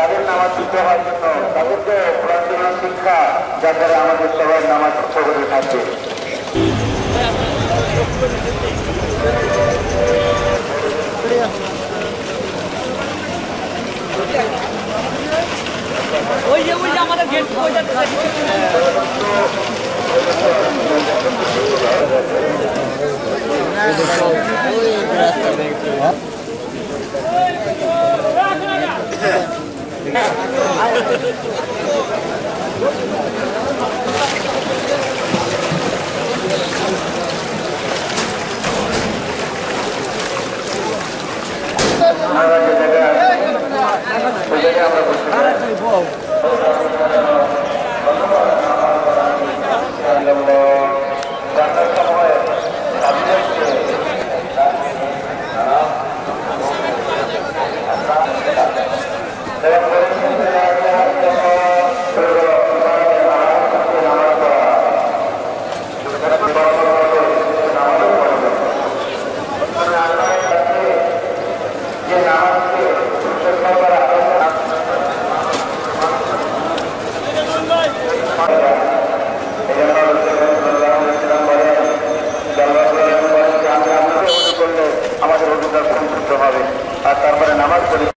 তাদের নামাজ দিতে হয় জন্য তাদেরকে প্রয়োজনীয় শিক্ষা যার দ্বারা আমাদের সবাই নামাজ করে থাকবে। ওই যে ওই যে আমাদের গেট ওই Ahora que se vea, pues llegamos a buscar. আর তারপরে নামাজ পড়ি।